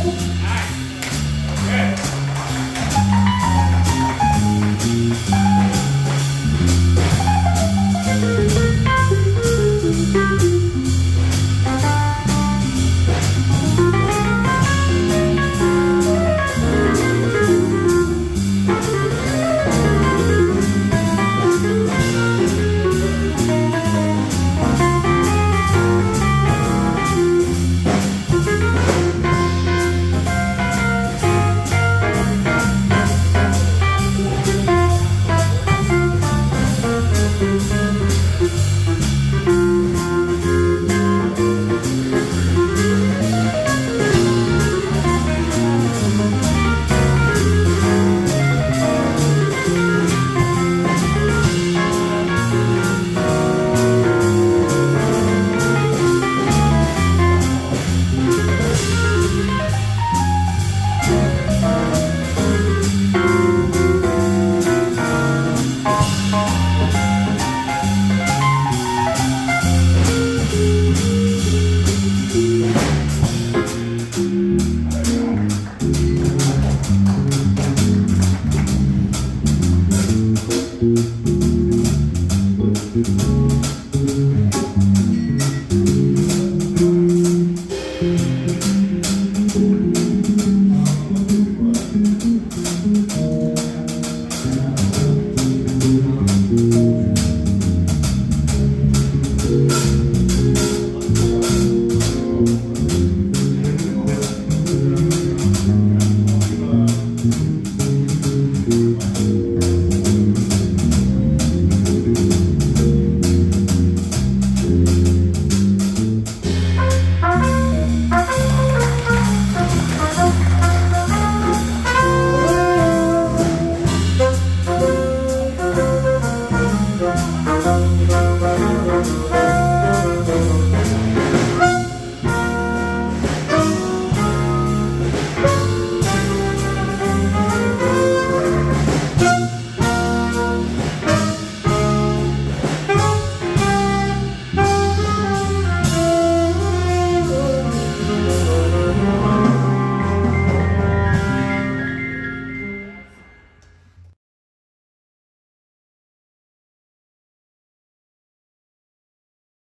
Oh. Música